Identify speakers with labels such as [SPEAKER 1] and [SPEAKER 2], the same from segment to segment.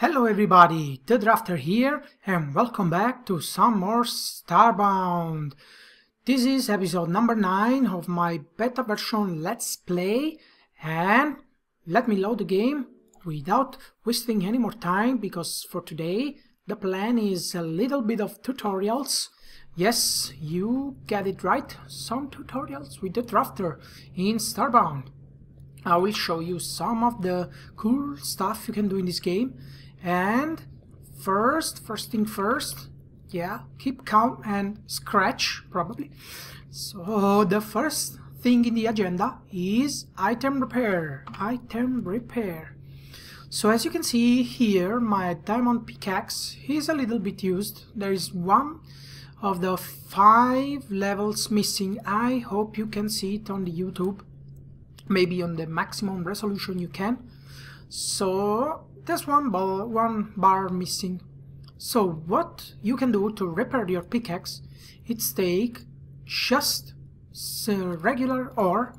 [SPEAKER 1] Hello everybody, the Drafter here and welcome back to some more Starbound. This is episode number 9 of my beta version Let's Play and let me load the game without wasting any more time because for today the plan is a little bit of tutorials. Yes, you get it right, some tutorials with the Drafter in Starbound. I will show you some of the cool stuff you can do in this game and first first thing first yeah keep calm and scratch probably. So the first thing in the agenda is item repair item repair. So as you can see here my diamond pickaxe is a little bit used. There is one of the five levels missing. I hope you can see it on the YouTube. Maybe on the maximum resolution you can. So there's one one bar missing. So what you can do to repair your pickaxe is take just regular ore.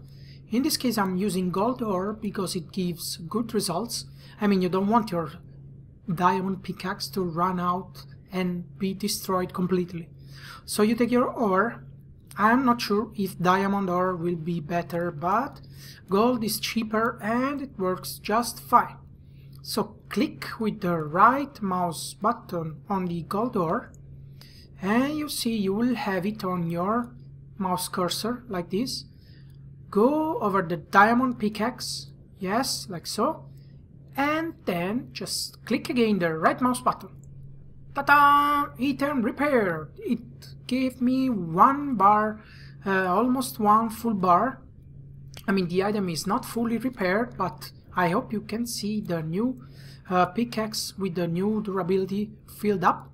[SPEAKER 1] In this case I'm using gold ore because it gives good results. I mean you don't want your diamond pickaxe to run out and be destroyed completely. So you take your ore. I'm not sure if diamond ore will be better but gold is cheaper and it works just fine. So click with the right mouse button on the gold ore and you see you will have it on your mouse cursor like this. Go over the diamond pickaxe, yes, like so, and then just click again the right mouse button. Ta-da! Item repaired! It gave me one bar, uh, almost one full bar. I mean the item is not fully repaired, but I hope you can see the new uh, pickaxe with the new durability filled up.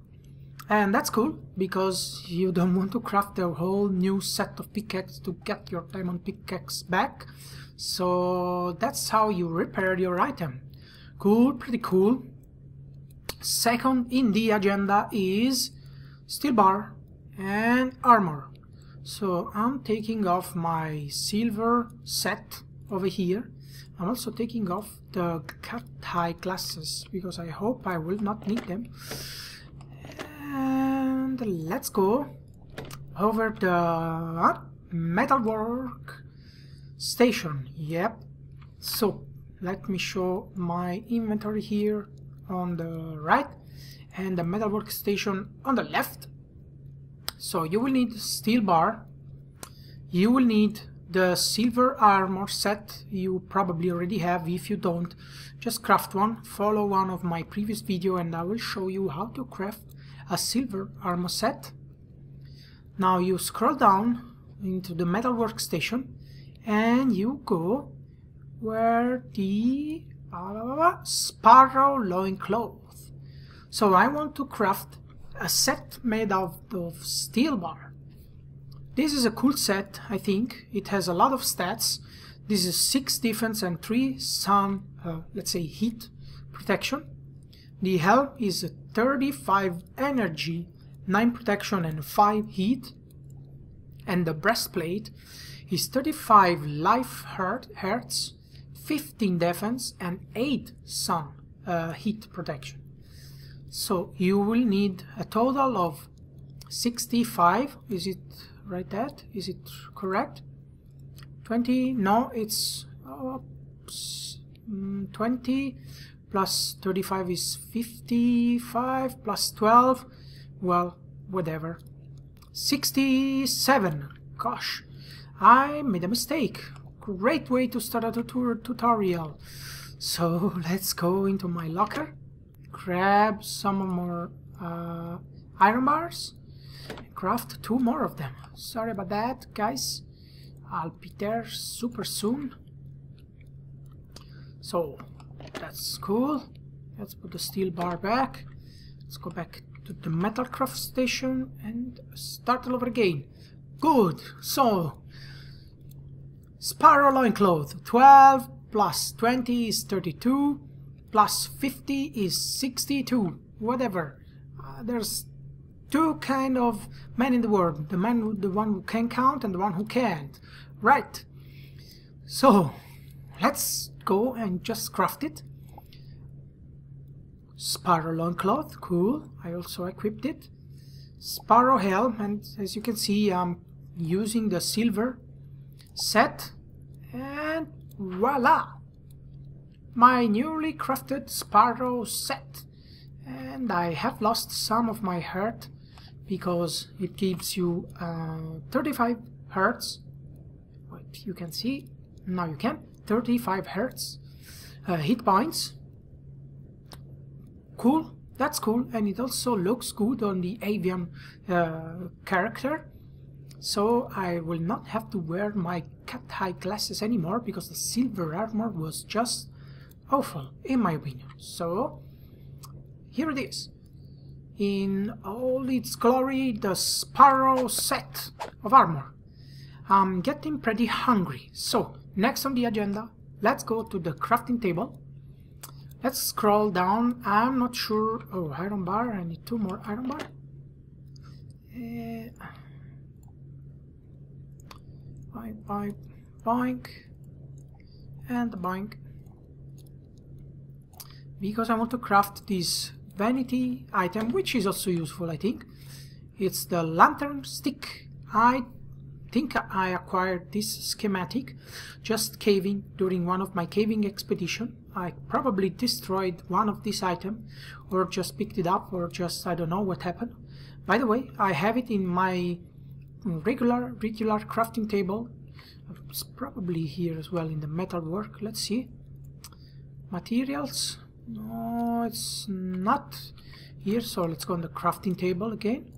[SPEAKER 1] And that's cool because you don't want to craft a whole new set of pickaxe to get your diamond pickaxe back. So that's how you repair your item. Cool pretty cool. Second in the agenda is steel bar and armor. So I'm taking off my silver set over here I'm also taking off the cat eye glasses because I hope I will not need them. And let's go over the uh, metalwork station. Yep. So let me show my inventory here on the right and the metalwork station on the left. So you will need steel bar. You will need the silver armor set you probably already have. If you don't, just craft one. Follow one of my previous video and I will show you how to craft a silver armor set. Now you scroll down into the metal workstation and you go where the uh, sparrow loincloth. So I want to craft a set made out of steel bar. This is a cool set, I think. It has a lot of stats. This is 6 defense and 3 sun, uh, let's say heat protection. The helm is 35 energy, 9 protection and 5 heat. And the breastplate is 35 life hertz, 15 defense and 8 sun uh, heat protection. So you will need a total of 65, is it write that. Is it correct? 20? No, it's uh, 20 plus 35 is 55 plus 12. Well, whatever. 67. Gosh, I made a mistake. Great way to start a tutorial. So let's go into my locker, grab some more uh, iron bars, craft two more of them. Sorry about that, guys. I'll be there super soon. So, that's cool. Let's put the steel bar back. Let's go back to the metal craft station and start all over again. Good. So, Sparrow loincloth. 12 plus 20 is 32 plus 50 is 62. Whatever. Uh, there's two kind of men in the world the man the one who can count and the one who can't right so let's go and just craft it Sparrow loincloth, cool. I also equipped it. Sparrow helm, and as you can see, I'm using the silver set, and voila! My newly crafted Sparrow set. And I have lost some of my heart because it gives you uh, 35 hertz. Wait, you can see. Now you can. 35 hertz uh, hit points. Cool. That's cool. And it also looks good on the avian uh, character. So I will not have to wear my cat eye glasses anymore because the silver armor was just awful in my opinion. So here it is in all its glory the Sparrow set of armor. I'm getting pretty hungry, so next on the agenda, let's go to the crafting table. Let's scroll down, I'm not sure, oh, iron bar, I need two more iron bar. Uh, boink, boink, boink, and boink. Because I want to craft this vanity item, which is also useful, I think. It's the lantern stick. I think I acquired this schematic just caving during one of my caving expedition. I probably destroyed one of these items or just picked it up or just I don't know what happened. By the way, I have it in my regular regular crafting table. It's probably here as well in the metal work. Let's see. Materials. No, it's not here, so let's go on the crafting table again.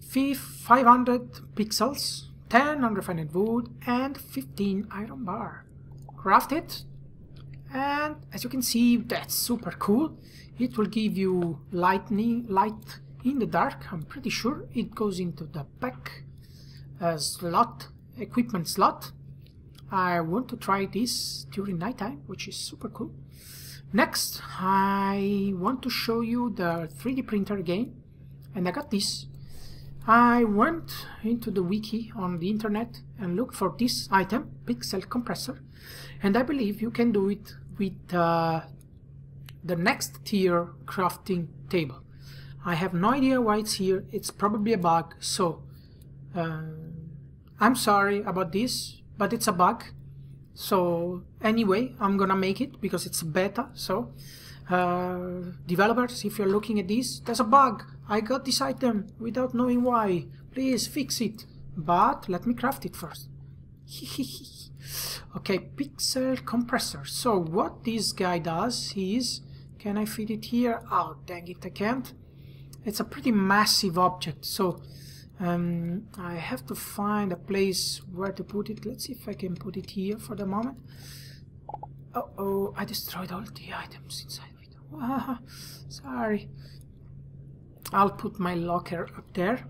[SPEAKER 1] 500 pixels, 10 unrefined wood, and 15 iron bar. Craft it, and as you can see, that's super cool. It will give you lightning, light in the dark. I'm pretty sure it goes into the back uh, slot, equipment slot. I want to try this during nighttime, which is super cool. Next, I want to show you the 3D printer again, and I got this. I went into the wiki on the internet and looked for this item, pixel compressor, and I believe you can do it with uh, the next tier crafting table. I have no idea why it's here, it's probably a bug, so uh, I'm sorry about this, but it's a bug so anyway I'm gonna make it because it's beta so uh, developers if you're looking at this there's a bug. I got this item without knowing why. Please fix it. But let me craft it first. Okay pixel compressor. So what this guy does is can I fit it here? Oh dang it I can't. It's a pretty massive object. So um, I have to find a place where to put it. Let's see if I can put it here for the moment. Oh, oh, I destroyed all the items inside. Ah, sorry. I'll put my locker up there.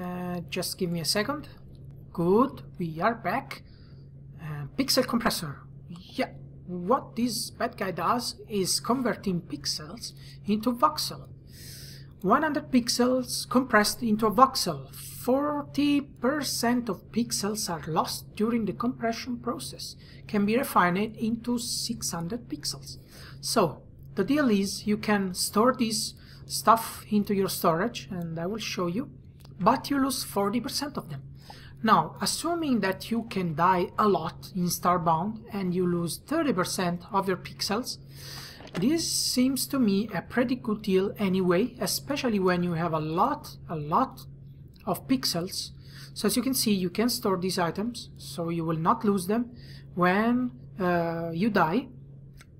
[SPEAKER 1] Uh, just give me a second. Good, we are back. Uh, pixel compressor. Yeah, what this bad guy does is converting pixels into voxel. 100 pixels compressed into a voxel. 40% of pixels are lost during the compression process, can be refined into 600 pixels. So, the deal is you can store this stuff into your storage, and I will show you, but you lose 40% of them. Now, assuming that you can die a lot in Starbound and you lose 30% of your pixels, this seems to me a pretty good deal anyway, especially when you have a lot, a lot of pixels. So as you can see, you can store these items, so you will not lose them when uh, you die.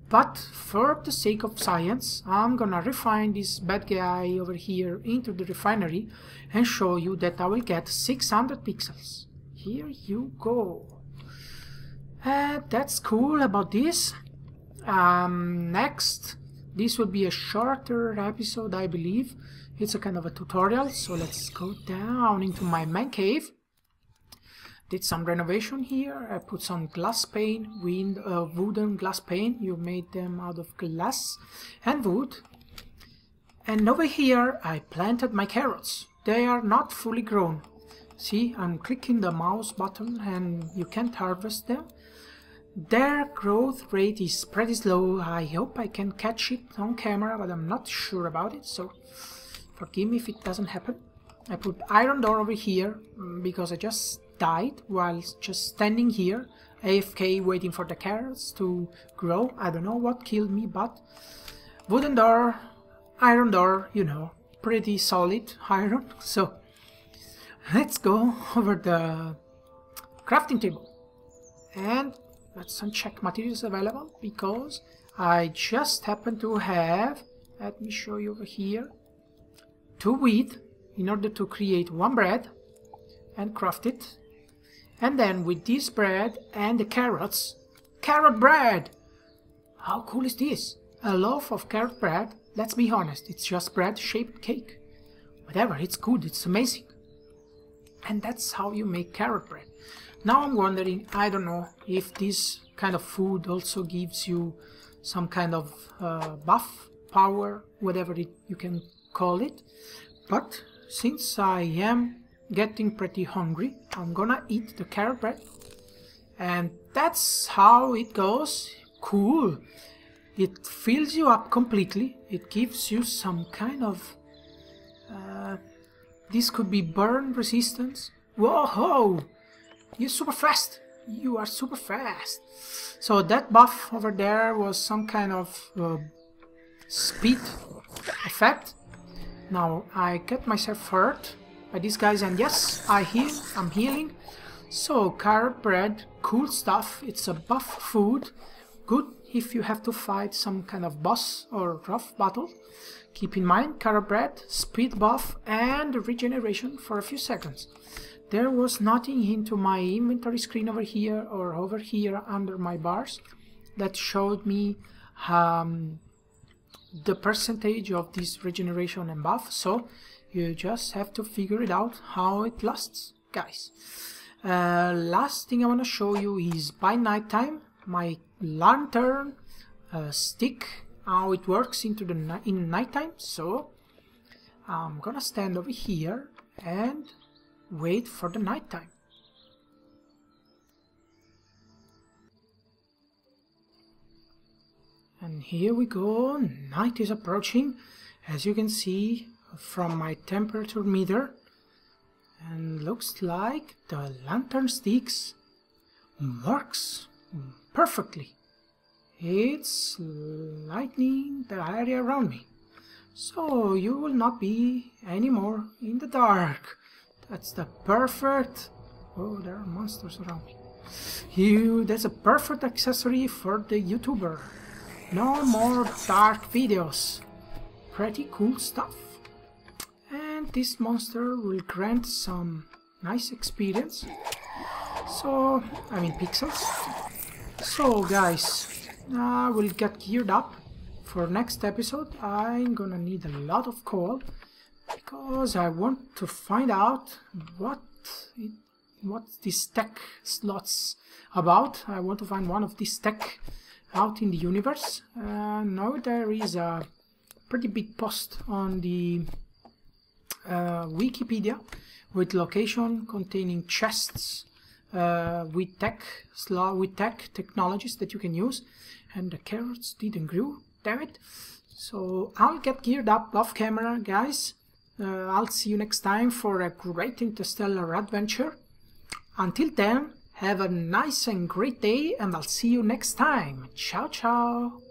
[SPEAKER 1] But for the sake of science, I'm gonna refine this bad guy over here into the refinery and show you that I will get 600 pixels. Here you go. Uh, that's cool about this. Um, next, this will be a shorter episode, I believe. It's a kind of a tutorial, so let's go down into my man cave. Did some renovation here. I put some glass pane, wind, uh, wooden glass pane. You made them out of glass and wood. And over here, I planted my carrots. They are not fully grown. See, I'm clicking the mouse button and you can't harvest them. Their growth rate is pretty slow. I hope I can catch it on camera, but I'm not sure about it, so forgive me if it doesn't happen. I put iron door over here mm, because I just died while just standing here AFK waiting for the carrots to grow. I don't know what killed me, but wooden door, iron door, you know, pretty solid iron. So let's go over the crafting table and let's uncheck materials available because I just happen to have, let me show you over here, two wheat in order to create one bread and craft it and then with this bread and the carrots, carrot bread! How cool is this? A loaf of carrot bread? Let's be honest, it's just bread shaped cake. Whatever, it's good, it's amazing. And that's how you make carrot bread. Now I'm wondering, I don't know, if this kind of food also gives you some kind of uh, buff, power, whatever it, you can call it. But since I am getting pretty hungry. I'm gonna eat the carrot bread. And that's how it goes. Cool. It fills you up completely. It gives you some kind of... Uh, this could be burn resistance. Whoa! You're super fast! You are super fast! So that buff over there was some kind of uh, speed effect. Now I get myself hurt by these guys and yes I heal I'm healing so carrot bread cool stuff it's a buff food good if you have to fight some kind of boss or rough battle keep in mind carrot bread speed buff and regeneration for a few seconds there was nothing into my inventory screen over here or over here under my bars that showed me um, the percentage of this regeneration and buff so you just have to figure it out how it lasts, guys. Uh, last thing I want to show you is by nighttime, my lantern uh, stick, how it works into the in nighttime. So I'm gonna stand over here and wait for the nighttime. And here we go, night is approaching. As you can see, from my temperature meter and looks like the lantern sticks works perfectly. It's lightening the area around me. So you will not be anymore in the dark. That's the perfect... Oh, there are monsters around me. You, that's a perfect accessory for the YouTuber. No more dark videos. Pretty cool stuff And this monster will grant some nice experience. So, I mean pixels. So guys, I will get geared up for next episode. I'm gonna need a lot of coal because I want to find out what it, what this tech slots about. I want to find one of these tech out in the universe. Uh, now there is a pretty big post on the uh, Wikipedia with location containing chests uh, with tech with tech technologies that you can use and the carrots didn't grow damn it so I'll get geared up off camera guys uh, I'll see you next time for a great interstellar adventure. Until then have a nice and great day and I'll see you next time. Ciao ciao